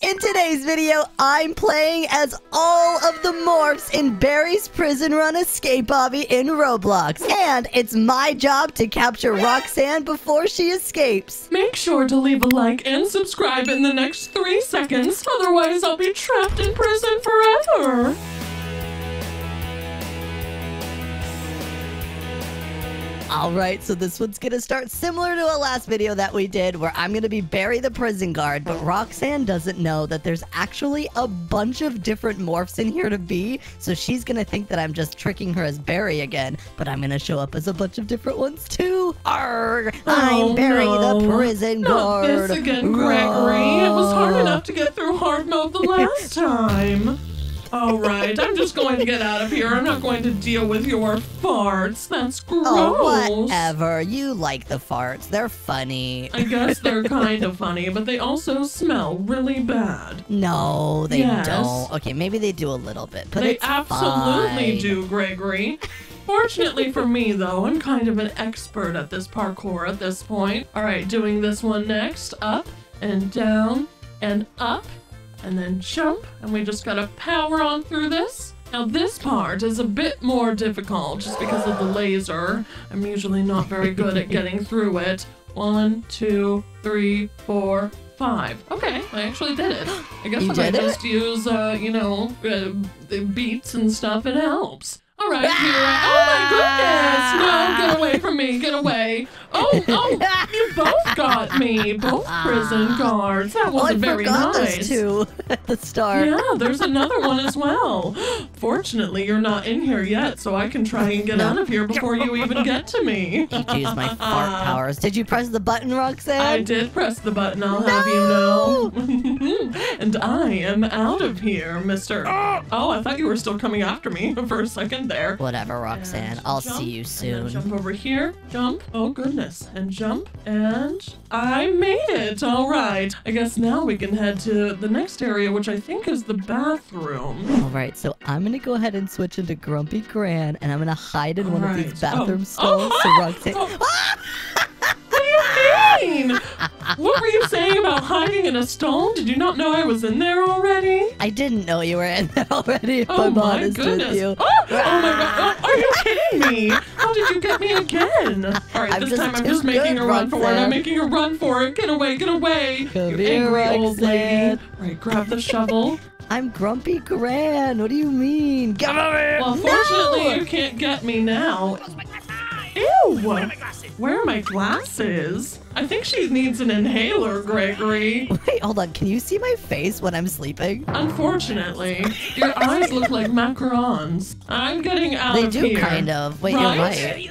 In today's video, I'm playing as all of the morphs in Barry's Prison Run Escape Obby in Roblox. And it's my job to capture Roxanne before she escapes. Make sure to leave a like and subscribe in the next three seconds, otherwise I'll be trapped in prison forever. Alright, so this one's gonna start similar to a last video that we did where I'm gonna be Barry the prison guard, but oh. Roxanne doesn't know that there's actually a bunch of different morphs in here to be, so she's gonna think that I'm just tricking her as Barry again, but I'm gonna show up as a bunch of different ones too. I'm Oh, Barry no. the prison Not guard. this again, Gregory. It was hard enough to get through hard mode the last time. All right, I'm just going to get out of here. I'm not going to deal with your farts. That's oh, gross. Oh, whatever. You like the farts. They're funny. I guess they're kind of funny, but they also smell really bad. No, they Yes. don't. Okay, maybe they do a little bit, but they absolutely fine. do, Gregory. Fortunately for me, though, I'm kind of an expert at this parkour at this point. All right, doing this one next. Up and down and up and then jump. And we just gotta power on through this. Now, this part is a bit more difficult just because of the laser. I'm usually not very good at getting through it. One, two, three, four, five. Okay, I actually did it. I guess You if I did it? just use, uh, you know, uh, beats and stuff, it helps. All right, here I. Oh my goodness! No, get away from me! Get away! Oh, oh! You both got me, both prison guards. That Oh, wasn't very forgot nice. those two at the start. Yeah, there's another one as well. Fortunately, you're not in here yet, so I can try and get No. out of here before you even get to me. Need to use my fart powers. Did you press the button, Roxanne? I did press the button, I'll have you know. and I am out of here, Mr. Ah! Oh, I thought you were still coming after me for a second there. Whatever, Roxanne. And I'll jump, see you soon. jump over here, jump. Oh goodness, and jump, and I made it. All right. I guess now we can head to the next area, which I think is the bathroom. All right, so I'm gonna go ahead and switch into Grumpy Gran, and I'm gonna hide in one of these bathroom Oh. stalls Oh, so ah, Roxanne. oh. What What were you saying about hiding in a stall? Did you not know I was in there already? I didn't know you were in there already. If Oh I'm my honest goodness. with you. Oh, oh my god. Oh, are you kidding me? How did you get me again? All right, I'm this just time I'm just making a run for it. I'm making a run for it. Get away, get away. Come you here, angry old lady. Roxanne. All right, grab the shovel. I'm Grumpy Gran. What do you mean? Get over here. Well, fortunately, you can't get me now. Ew! Where are my glasses? I think she needs an inhaler, Gregory. Wait, hold on. Can you see my face when I'm sleeping? Unfortunately, your eyes look like macarons. I'm getting out They of do here. They do kind of. Wait, Right? you're right.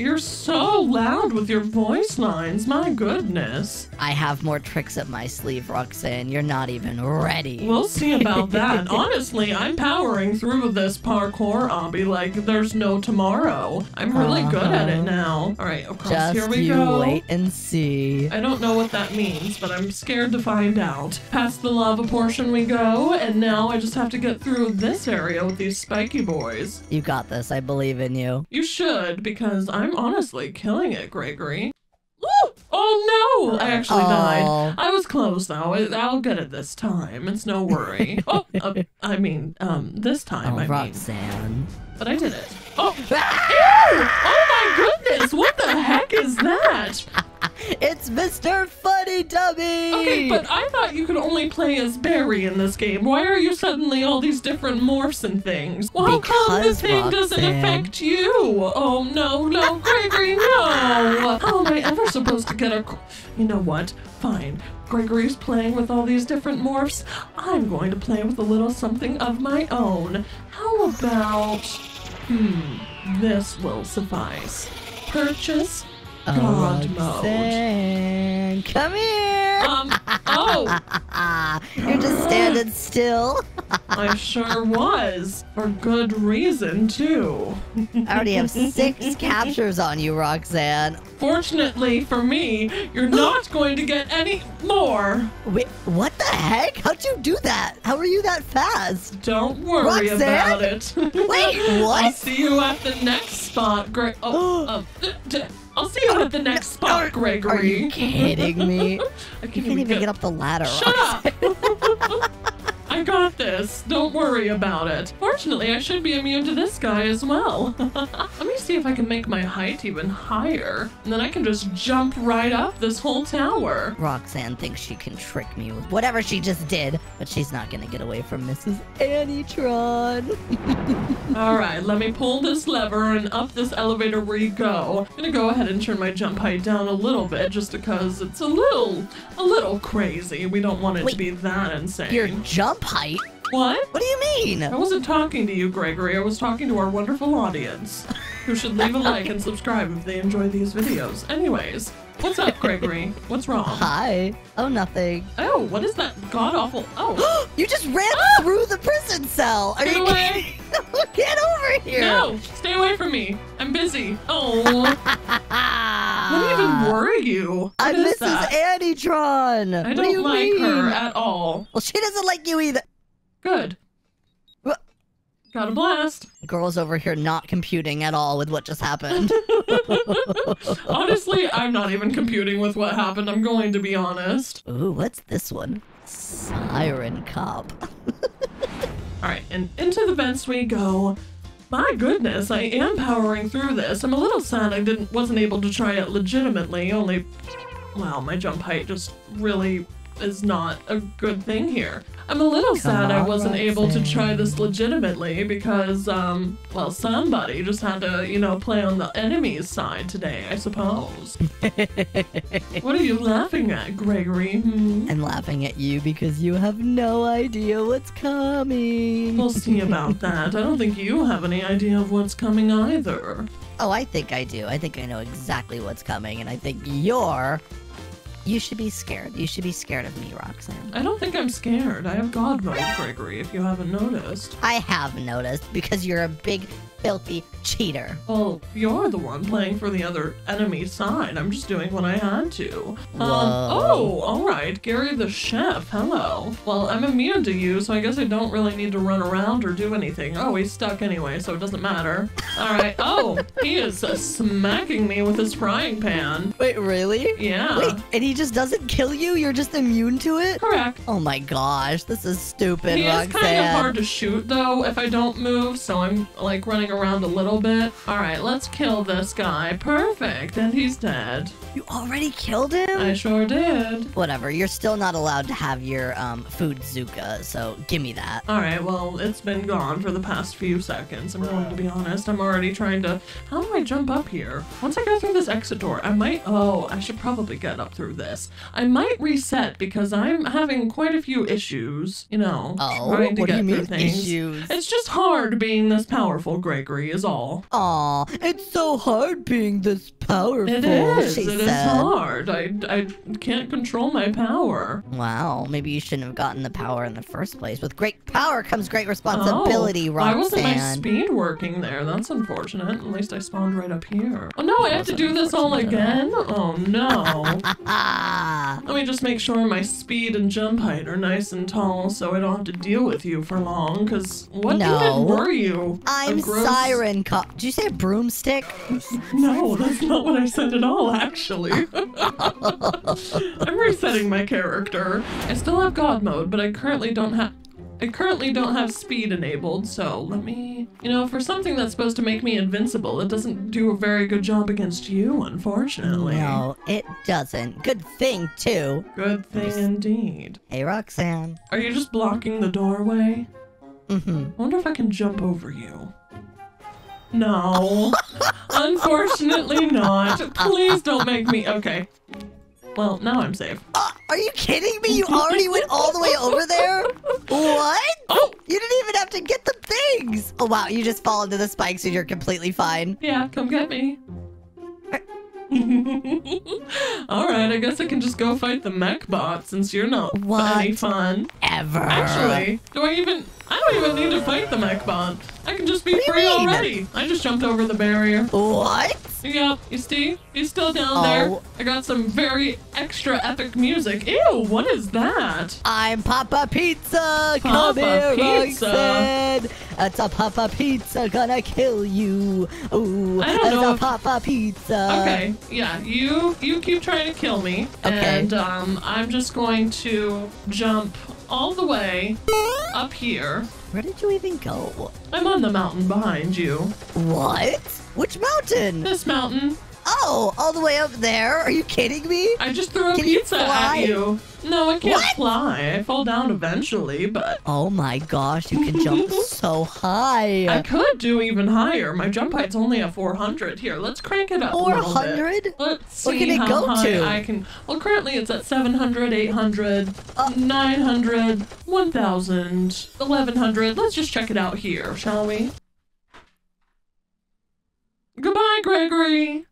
You're so loud with your voice lines. My goodness. I have more tricks up my sleeve, Roxanne. You're not even ready. We'll see about that. Honestly, I'm powering through this parkour obby like there's no tomorrow. I'm really good at it uh-huh. now. All right, across Just here we you go. wait and see. I don't know what that means, but I'm scared to find out. Past the lava portion we go, and now I just have to get through this area with these spiky boys. You got this. I believe in you. You should, because I'm honestly killing it, Gregory. Woo! Oh no! I actually Oh. died. I was close though. I- I'll get it this time. It's no worry. oh, uh, I mean, um, this time Oh, I mean. Roxanne. But I did it. Oh! Ew! Oh my goodness! What the heck is that? It's Mr. Funny Dummy! Okay, but I thought you could only play as Barry in this game. Why are you suddenly all these different morphs and things? Well, how come the Because, thing doesn't affect you? Oh no, no, Gregory, no! How am I ever supposed to get a? You know what? Fine. Gregory's playing with all these different morphs. I'm going to play with a little something of my own. How about? Hmm, this will suffice. Purchase Oh, God mode. Roxanne, come here! Um. Oh. You're just standing still. I sure was. For good reason, too. I already have six captures on you, Roxanne. Fortunately for me, you're not going to get any more. Wait, what the heck? How'd you do that? How are you that fast? Don't worry Roxanne? about it. Wait, what? I'll see you at the next spot, Greg. Oh, uh, I'll see you at the next spot, Are Gregory. you kidding me? I can't can't even even get get up the ladder. Shut Roxanne. up! I got this. Don't worry about it. Fortunately, I should be immune to this guy as well. Let me see if I can make my height even higher. And then I can just jump right up this whole tower. Roxanne thinks she can trick me with whatever she just did, but she's not gonna get away from Mrs. Anitron. All right, let me pull this lever and up this elevator we go. I'm gonna go ahead and turn my jump height down a little bit just because it's a little, a little crazy. We don't want it Wait, to be that insane. Your jump What? What do you mean? I wasn't talking to you, Gregory. I was talking to our wonderful audience, who should leave a like and subscribe if they enjoy these videos. Anyways, what's up, Gregory? What's wrong? Hi. Oh, nothing. Oh, what is that god awful? Oh, you just ran ah! through the prison cell. Are Get you away. Get over here. no! Stay away from me. I'm busy. Oh, what even were you? What uh, I'm Mrs. that? Anitron. I do don't you like mean? her at all. Well, she doesn't like you either. Good. Got a blast. Girl's over here not computing at all with what just happened. Honestly, I'm not even computing with what happened. I'm going to be honest. Ooh, what's this one? Siren Cop. All right, and into the vents we go. My goodness, I am powering through this. I'm a little sad I didn't wasn't able to try it legitimately. Only, wow, my jump height just really is not a good thing here. I'm a little sad I wasn't able to try this legitimately because, um, well, somebody just had to, you know, play on the enemy's side today, I suppose. what are you laughing at, Gregory? Hmm? I'm laughing at you because you have no idea what's coming. We'll see about that. I don't think you have any idea of what's coming either. Oh, I think I do. I think I know exactly what's coming, and I think you're. You should be scared. You should be scared of me, Roxanne. I don't think I'm scared. I have God mode, Gregory, if you haven't noticed. I have noticed because you're a big, filthy cheater. Well, you're the one playing for the other enemy side. I'm just doing what I had to. Um, oh, alright. Gary the chef, hello. Well, I'm immune to you, so I guess I don't really need to run around or do anything. Oh, he's stuck anyway, so it doesn't matter. Alright. Oh, he is uh, smacking me with his frying pan. Wait, really? Yeah. Wait, and he just doesn't kill you? You're just immune to it? Correct. Oh my gosh, this is stupid, He is Roxanne. kind of hard to shoot though if I don't move, so I'm like running around a little bit. Alright, let's kill this guy. Perfect, and he's dead. You already killed him? I sure did. Whatever, you're still not allowed to have your um, food Zuka, so give me that. Alright, well, it's been gone for the past few seconds. I'm going to be honest. I'm already trying to. How do I jump up here? Once I go through this exit door, I might. Oh, I should probably get up through this. I might reset because I'm having quite a few issues, you know. Oh, trying to what do get you mean through things. issues? It's just hard being this powerful, Gregory, is mm-hmm. all. Aw, it's so hard being this powerful, It is. she It is hard. I, I can't control my power. Wow, maybe you shouldn't have gotten the power in the first place. With great power comes great responsibility, oh, Why wasn't my speed working there? That's unfortunate. At least I spawned right up here. Oh no, I have to do this all again? Oh no. Let me just make sure my speed and jump height are nice and tall so I don't have to deal with you for long, because what No. even were you? I'm gross- Siren Cop. Did you say broomstick? No, that's not what I said at all, actually. I'm resetting my character. I still have God mode, but I currently don't have. I currently don't have speed enabled, so let me. You know, for something that's supposed to make me invincible, it doesn't do a very good job against you, unfortunately. No, it doesn't. Good thing, too. Good thing indeed. Hey, Roxanne. Are you just blocking the doorway? Mm-hmm. I wonder if I can jump over you. No. Unfortunately not. Please don't make me. Okay. Well, now I'm safe. Uh, are you kidding me? You already went all the way over there? What? Oh! You didn't even have to get the things. Oh, wow. You just fall into the spikes and you're completely fine. Yeah, come get me. Alright, I guess I can just go fight the mech bot since you're not What? any fun. Ever. Actually, do I even. I don't even need to fight the mech bot. I can just be free mean? already. I just jumped over the barrier. What? Yeah, you see? He's still down Oh. there. I got some very extra epic music. Ew, what is that? I'm Papa Pizza. Come Papa here, Pizza. Roxanne. It's a Papa Pizza gonna kill you. Ooh, I don't it's know a if- Papa Pizza. Okay, yeah, you you keep trying to kill me, Okay. and um, I'm just going to jump all the way up here. Where did you even go? I'm on the mountain behind you. What? Which mountain? This mountain. Oh, all the way up there? Are you kidding me? I just threw a Can pizza fly? at you. No, I can't What? fly. I fall down eventually, but Oh my gosh, you can jump so high. I could do even higher. My jump height's only at 400. Here, let's crank it up. a little bit. 400? Let's see What can it how go high to? I can. Well, currently it's at 700, 800, Uh. 900, 1000, 1100. Let's just check it out here, shall we? Goodbye, Gregory.